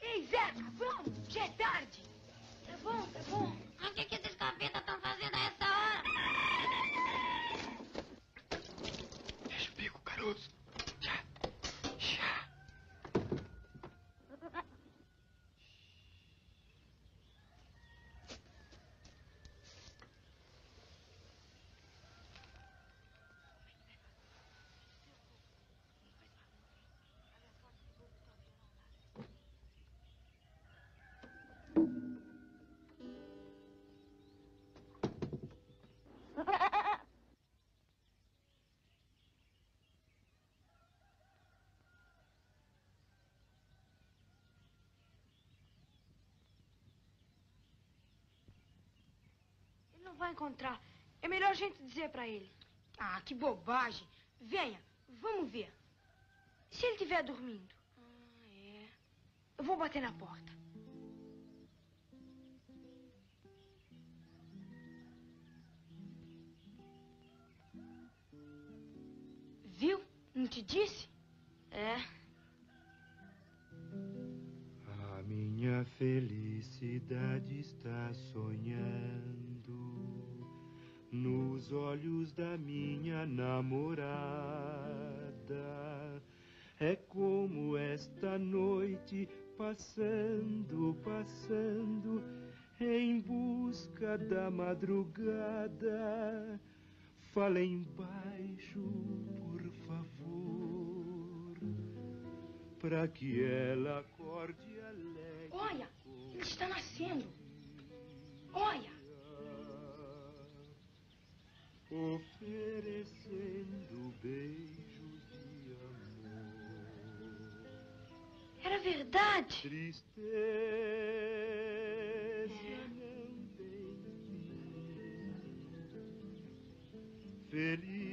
Ei, Zeca, vamos! Já é tarde! Tá bom, tá bom. Mas o que, que esses capetas estão fazendo a essa hora? Fecha o bico. Vai encontrar. É melhor a gente dizer pra ele. Ah, que bobagem. Venha, vamos ver. Se ele estiver dormindo? Ah, é. Eu vou bater na porta. Viu? Não te disse? É. A minha felicidade está sonhando nos olhos da minha namorada. É como esta noite passando, passando em busca da madrugada. Falem baixo, por favor, para que ela acorde alegre. Olha, ele está nascendo. Olha. Oferecendo beijos de amor. Era verdade. Tristeza não tem fim. Felicidade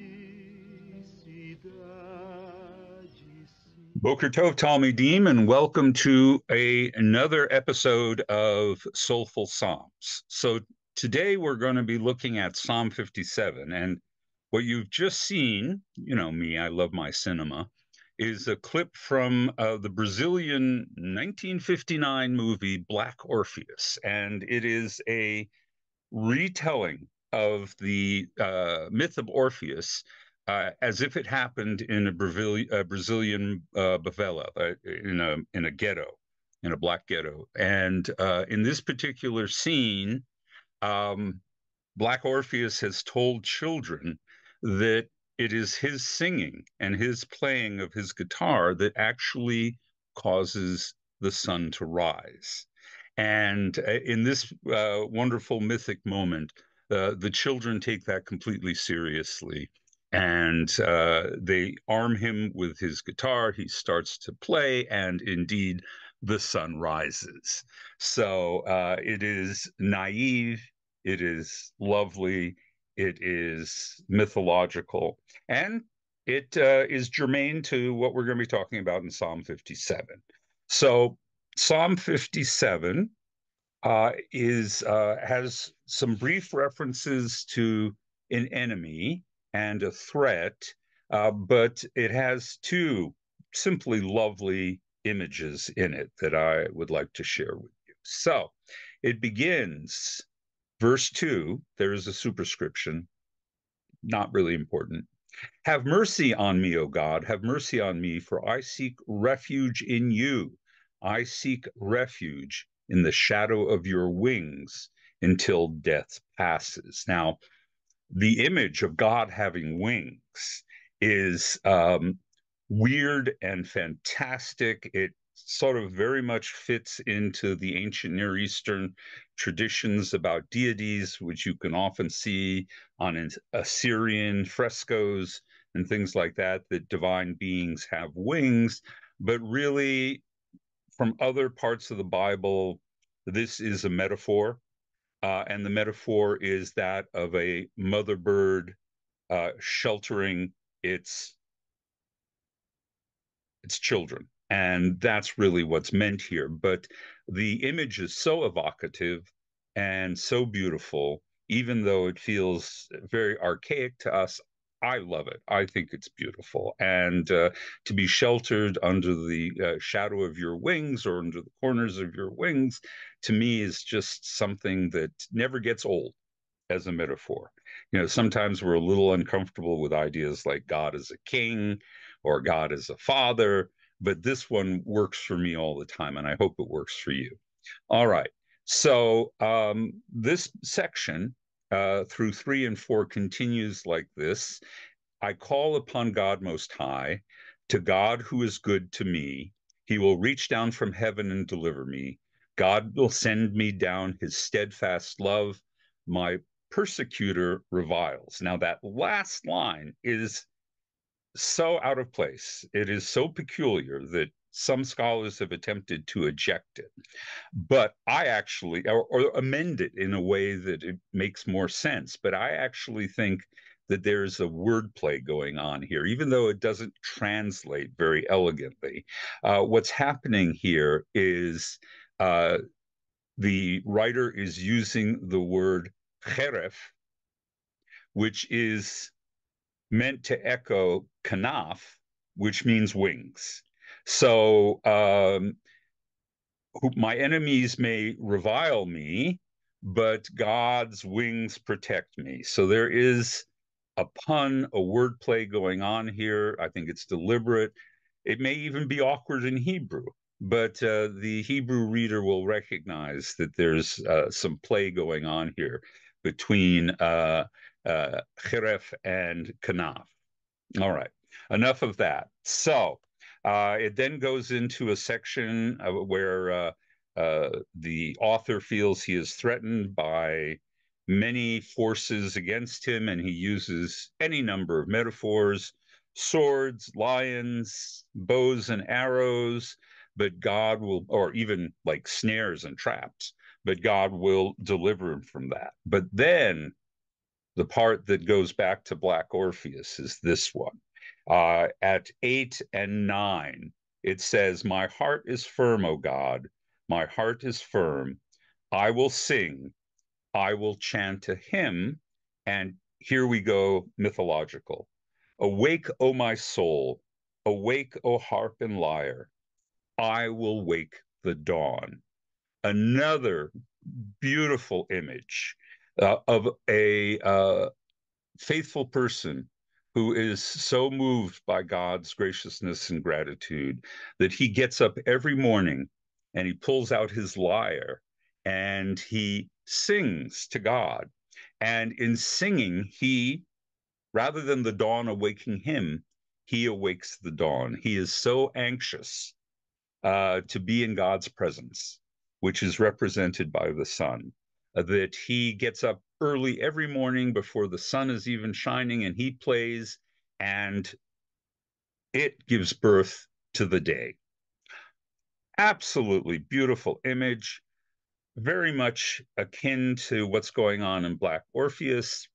sim. Boker Tov Talmidim, and welcome to a, another episode of Soulful Psalms. So today we're going to be looking at Psalm 57, and what you've just seen, you know me, I love my cinema, is a clip from uh, the Brazilian 1959 movie Black Orpheus, and it is a retelling of the uh, myth of Orpheus uh, as if it happened in a, Brazil- a Brazilian uh, favela, uh, in a in a ghetto, in a black ghetto. And uh, in this particular scene, um, Black Orpheus has told children that it is his singing and his playing of his guitar that actually causes the sun to rise. And uh, in this uh, wonderful mythic moment, uh, the children take that completely seriously and uh, they arm him with his guitar. He starts to play, and indeed, the sun rises. So uh, it is naive, it is lovely, it is mythological, and it uh, is germane to what we're going to be talking about in Psalm 57. So Psalm 57 uh, is uh, has some brief references to an enemy and a threat, uh, but it has two simply lovely images in it that I would like to share with you. So it begins, verse 2, there is a superscription, not really important. Have mercy on me, O God, have mercy on me, for I seek refuge in you. I seek refuge in the shadow of your wings until death passes. Now, the image of God having wings is um, weird and fantastic. It sort of very much fits into the ancient Near Eastern traditions about deities, which you can often see on Assyrian frescoes and things like that, that divine beings have wings. But really, from other parts of the Bible, this is a metaphor. Uh, and the metaphor is that of a mother bird uh, sheltering its its children, and that's really what's meant here. But the image is so evocative and so beautiful, even though it feels very archaic to us. I love it. I think it's beautiful. And uh, to be sheltered under the uh, shadow of your wings or under the corners of your wings, to me, is just something that never gets old as a metaphor. You know, sometimes we're a little uncomfortable with ideas like God as a king or God as a father, but this one works for me all the time, and I hope it works for you. All right. So um, this section uh, through three and four continues like this I call upon God Most High, to God who is good to me. He will reach down from heaven and deliver me. God will send me down his steadfast love. My persecutor reviles. Now, that last line is so out of place. It is so peculiar that some scholars have attempted to eject it, but I actually, or, or, amend it in a way that it makes more sense. But I actually think that there's a wordplay going on here, even though it doesn't translate very elegantly. Uh, what's happening here is uh, the writer is using the word cheref, which is meant to echo kanaf, which means wings. So um, my enemies may revile me, but God's wings protect me. So there is a pun, a wordplay going on here. I think it's deliberate. It may even be awkward in Hebrew, but uh, the Hebrew reader will recognize that there's uh, some play going on here between uh, uh, and Kanaf. All right, enough of that. So uh, it then goes into a section where uh, uh, the author feels he is threatened by many forces against him, and he uses any number of metaphors swords, lions, bows and arrows, but God will, or even like snares and traps, but God will deliver him from that. But then the part that goes back to Black Orpheus is this one. Uh, at eight and nine, it says, My heart is firm, O God. My heart is firm. I will sing. I will chant a hymn. And here we go, mythological. Awake, O my soul. Awake, O harp and lyre. I will wake the dawn. Another beautiful image uh, of a uh, faithful person who is so moved by God's graciousness and gratitude that he gets up every morning and he pulls out his lyre and he sings to God. And in singing, he, rather than the dawn awaking him, he awakes the dawn. He is so anxious uh, to be in God's presence, which is represented by the sun, that he gets up early every morning before the sun is even shining and he plays and it gives birth to the day. Absolutely beautiful image, very much akin to what's going on in Black Orpheus.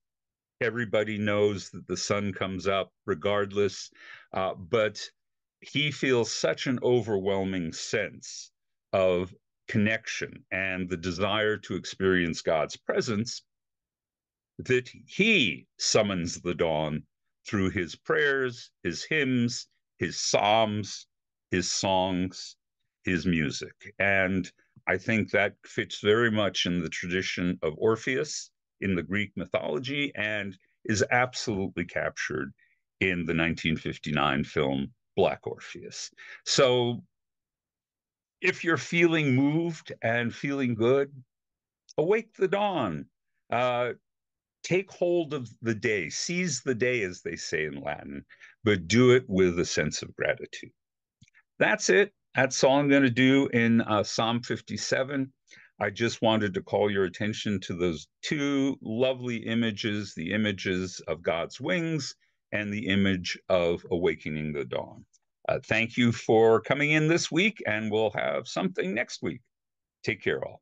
Everybody knows that the sun comes up regardless, uh, but he feels such an overwhelming sense of connection and the desire to experience God's presence that he summons the dawn through his prayers, his hymns, his psalms, his songs, his music. And I think that fits very much in the tradition of Orpheus in the Greek mythology and is absolutely captured in the 1959 film Black Orpheus. So if you're feeling moved and feeling good, awake the dawn. Uh, take hold of the day, seize the day, as they say in Latin, but do it with a sense of gratitude. That's it. That's all I'm going to do in uh, Psalm 57. I just wanted to call your attention to those two lovely images the images of God's wings and the image of awakening the dawn. Uh, thank you for coming in this week, and we'll have something next week. Take care, all.